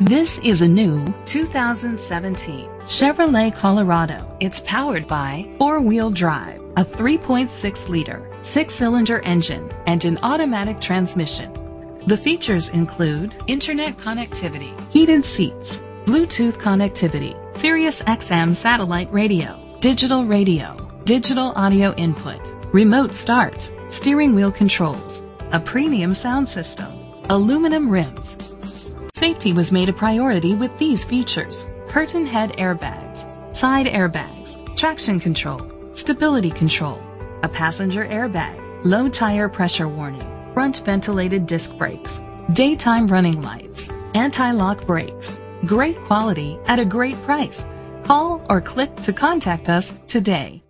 This is a new 2017 Chevrolet Colorado. It's powered by four-wheel drive, a 3.6-liter six-cylinder engine, and an automatic transmission. The features include internet connectivity, heated seats, Bluetooth connectivity, Sirius XM satellite radio, digital radio, digital audio input, remote start, steering wheel controls, a premium sound system, aluminum rims. Safety was made a priority with these features. Curtain head airbags, side airbags, traction control, stability control, a passenger airbag, low tire pressure warning, front ventilated disc brakes, daytime running lights, anti-lock brakes. Great quality at a great price. Call or click to contact us today.